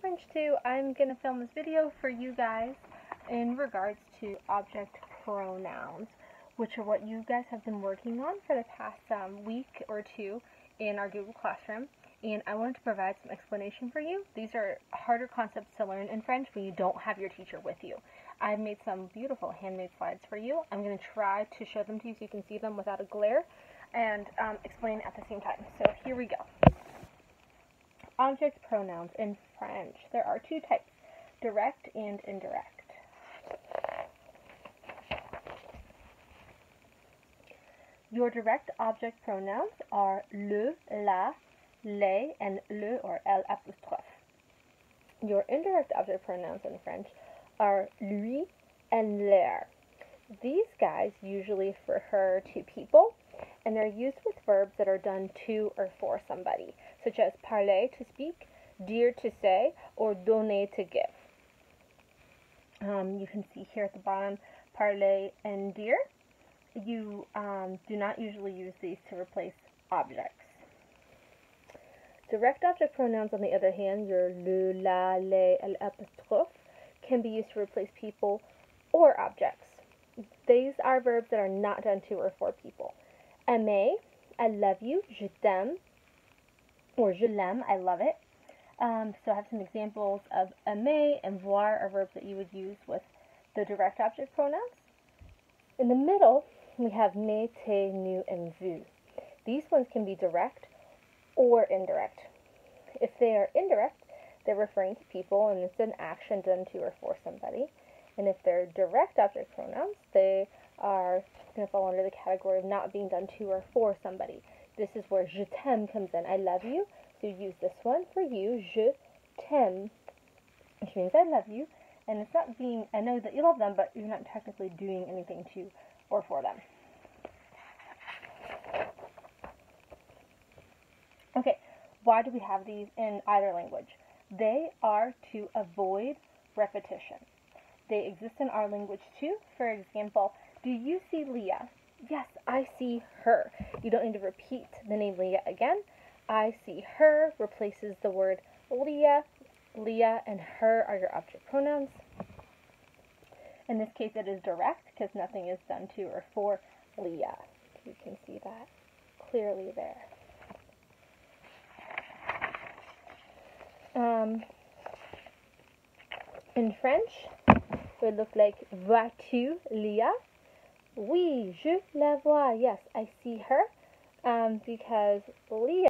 French 2, I'm going to film this video for you guys in regards to object pronouns, which are what you guys have been working on for the past um, week or two in our Google Classroom. And I wanted to provide some explanation for you. These are harder concepts to learn in French when you don't have your teacher with you. I've made some beautiful handmade slides for you. I'm going to try to show them to you so you can see them without a glare and um, explain at the same time. So here we go. Object pronouns in French. There are two types, direct and indirect. Your direct object pronouns are le, la, les, and le or l apostrophe. Your indirect object pronouns in French are lui and leur. These guys usually refer to people and they're used with verbs that are done to or for somebody, such as parler, to speak, dire, to say, or donner, to give. Um, you can see here at the bottom, parler and dire. You um, do not usually use these to replace objects. Direct object pronouns, on the other hand, your le, la, le, les, l'apostrophe, can be used to replace people or objects. These are verbs that are not done to or for people aimer, I love you, je t'aime, or je l'aime, I love it. Um, so I have some examples of aimer and voir are verbs that you would use with the direct object pronouns. In the middle, we have me, te, nous, and vous. These ones can be direct or indirect. If they are indirect, they're referring to people and it's an action done to or for somebody. And if they're direct object pronouns, they are going to fall under the category of not being done to or for somebody. This is where je t'aime comes in. I love you. So you use this one for you, je t'aime, which means I love you. And it's not being, I know that you love them, but you're not technically doing anything to or for them. Okay, why do we have these in either language? They are to avoid repetition. They exist in our language too. For example, do you see Leah? Yes, I see her. You don't need to repeat the name Leah again. I see her replaces the word Leah. Leah and her are your object pronouns. In this case, it is direct because nothing is done to or for Leah. You can see that clearly there. Um, in French, it would look like vois-tu Leah? Oui, je la vois. Yes, I see her um, because Leah